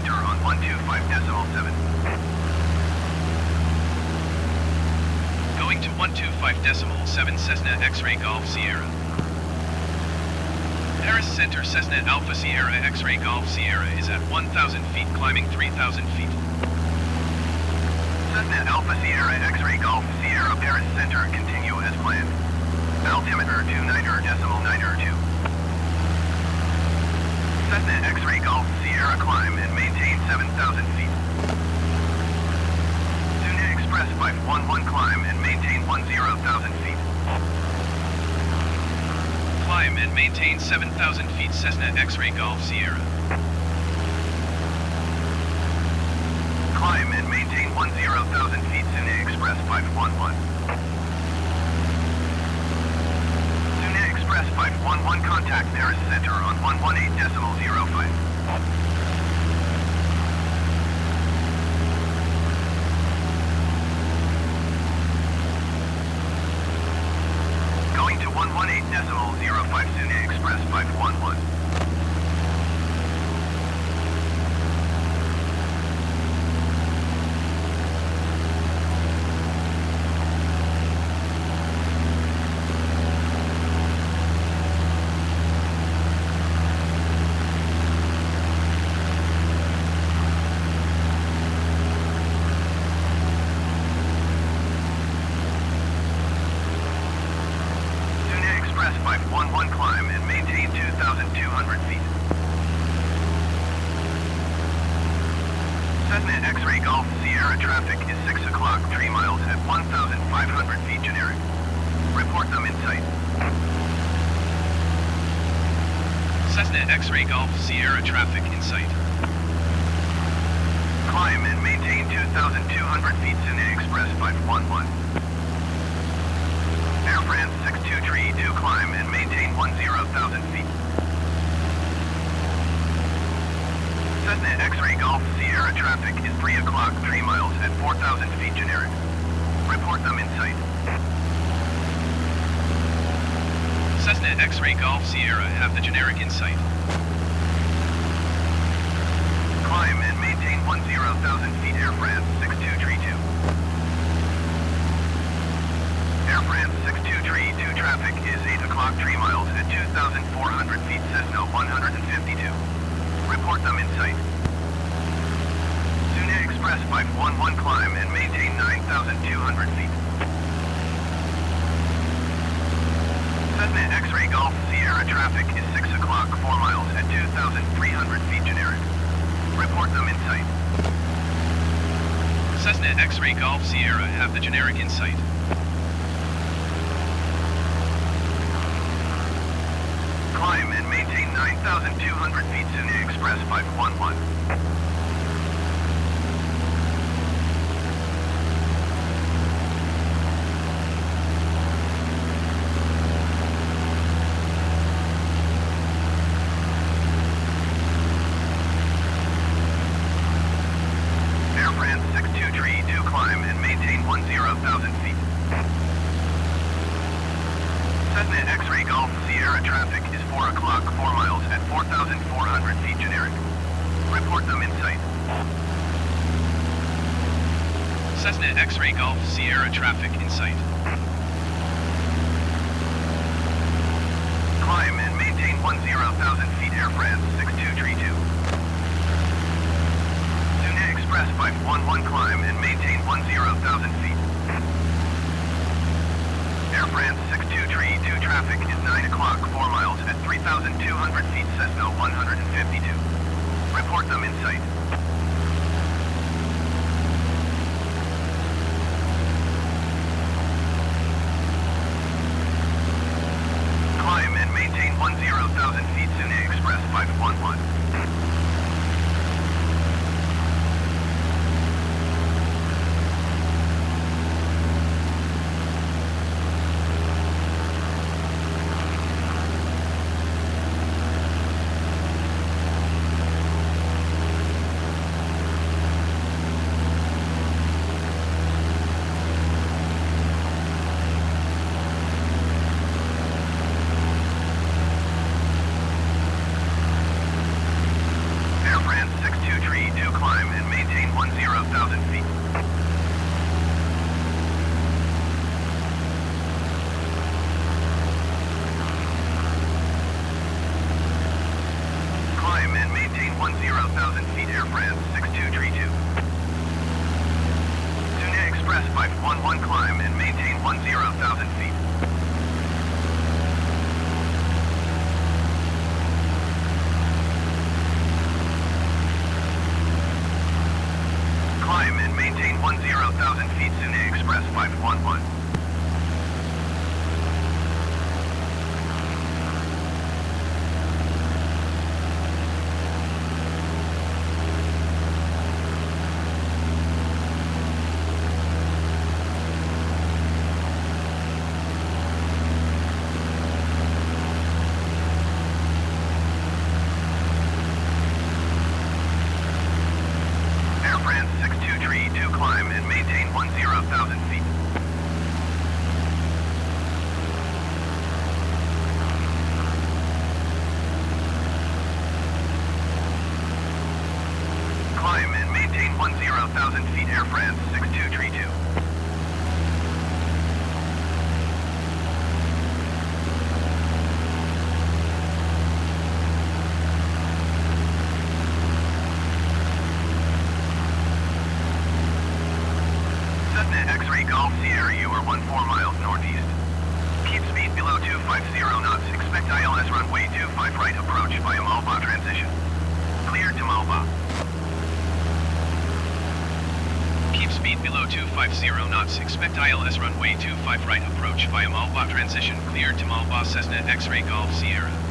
Center on 125 decimal 7. Going to 125 decimal 7 Cessna X-ray Golf Sierra. Paris Center Cessna Alpha Sierra X-ray Golf Sierra is at 1,000 feet climbing 3,000 feet. Cessna Alpha Sierra X-ray Golf Sierra Paris Center continue as planned. Altimeter 29er decimal 9er 2. Cessna X-ray Golf Sierra climb and maintain 7,000 feet. Sune Express 511 climb and maintain 10,000 feet. Climb and maintain 7,000 feet Cessna X-ray Golf Sierra. Climb and maintain 10,000 feet Sune Express 511. SunExpress 511 contact Paris Center on 118 decimal 05. Going to 118 decimal 05 Sune Express 511. Sune Express 511 climb and maintain 2,200 feet. Cessna X-ray Golf Sierra traffic is 6 o'clock, 3 miles at 1,500 feet generic. Report them in sight. Cessna X-ray Sierra traffic in sight. Climb and maintain 2,200 feet Sune Express 511. Air France 623 do climb and maintain 10,000 feet. Cessna X-ray Golf Sierra traffic is 3 o'clock, 3 miles at 4,000 feet generic. Report them in sight. Cessna X-ray Golf Sierra have the generic in sight. Climb and maintain 10,000 feet Air France 6232. Air France 6232 traffic is 8 o'clock 3 miles at 2,400 feet Cessna 152. Report them in sight. Sune Express 511 climb and maintain 9,200 feet. Cessna X-ray Golf Sierra traffic is 6 o'clock 4 miles at 2,300 feet generic. Report them in sight. Cessna X-ray Golf Sierra have the generic in sight. Climb and maintain 9,200 feet Sune Express 511. Air France 623 do climb and maintain 10,000 feet. Cessna X-ray Golf Sierra traffic is 4 o'clock 4 miles at 4,400 feet generic. Report them in sight. Cessna X-ray Golf Sierra traffic in sight. Climb and maintain 10,000 feet Air France 6232. SunExpress 511 climb and maintain 10,000 feet. Air France 6232 traffic is 9 o'clock 4 miles at 3,200 feet Cessna 152. Report them in sight. Sierra, you are 14 miles northeast. Keep speed below 250 knots. Expect ILS runway 25 right approach via Malba transition. Cleared to Malba. Keep speed below 250 knots. Expect ILS runway 25 right approach via Malba transition. Cleared to Malba Cessna X-ray Golf Sierra.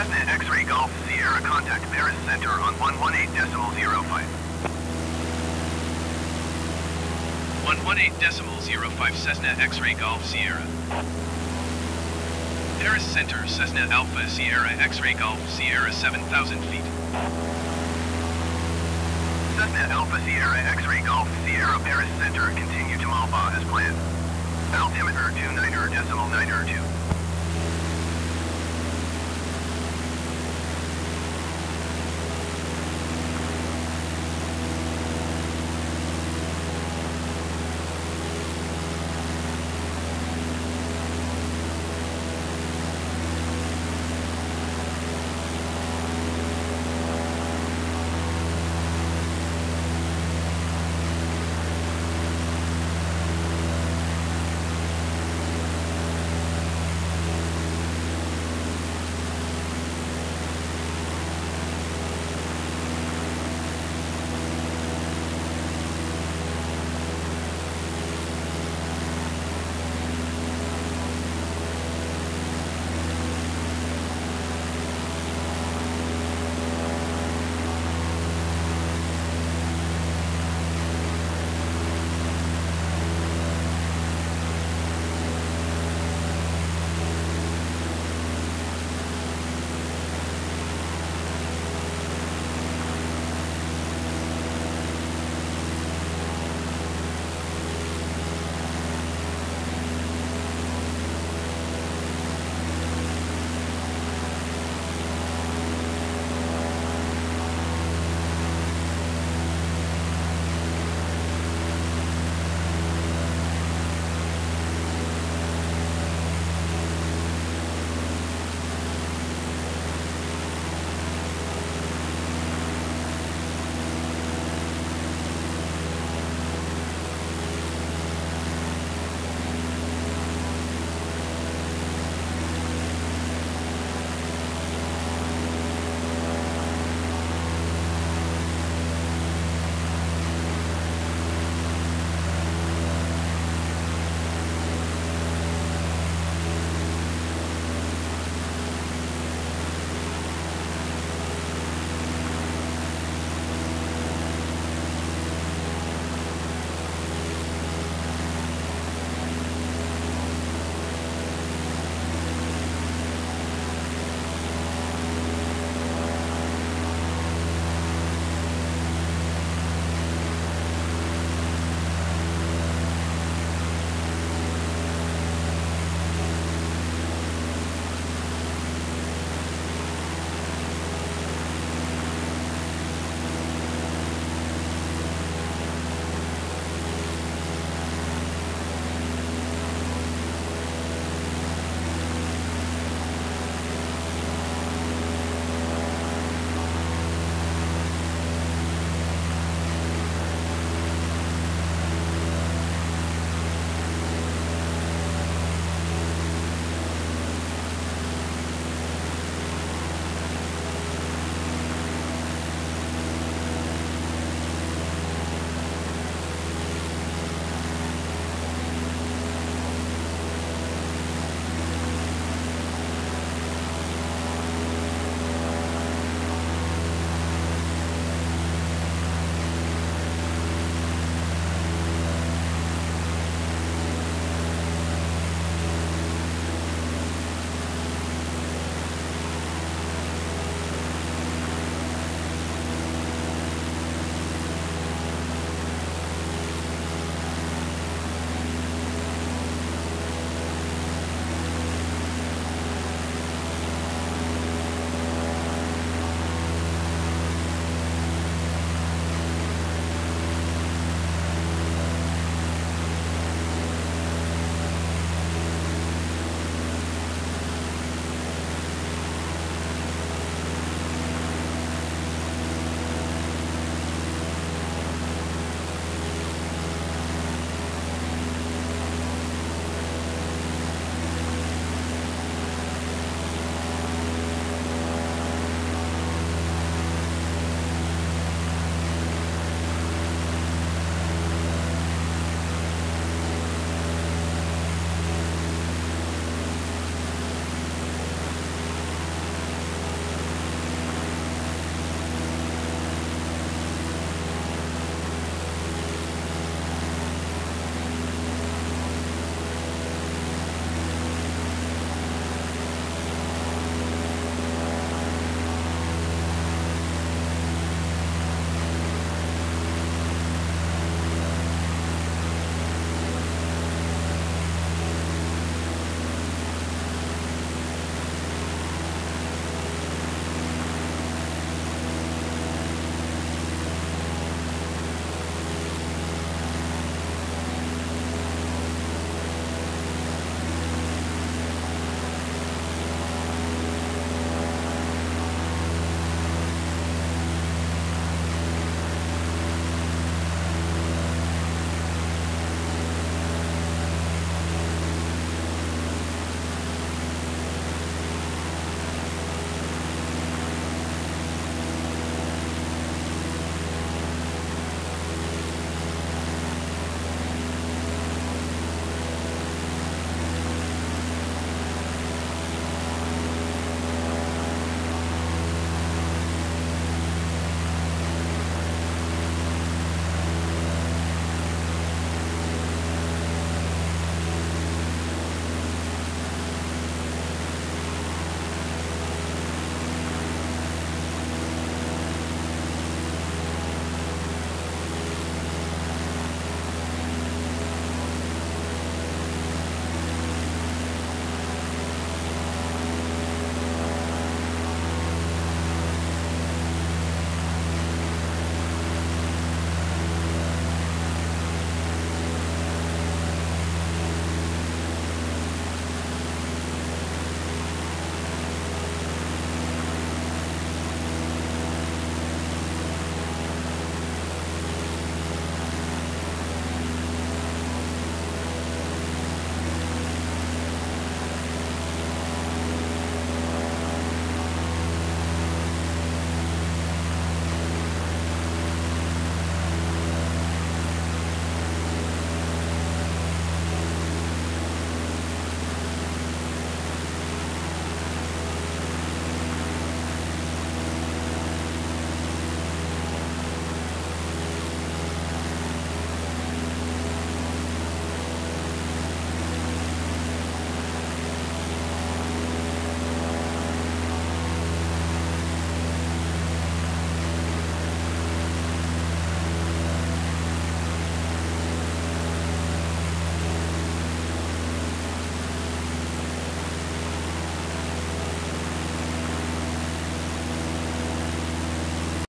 Cessna X-ray Golf Sierra contact Paris Center on 118.05. 118.05 Cessna X-ray Golf Sierra. Paris Center Cessna Alpha Sierra X-ray Golf Sierra 7000 feet. Cessna Alpha Sierra X-ray Golf Sierra Paris Center continue to Malba as planned. Altimeter 29er decimal 9er 2.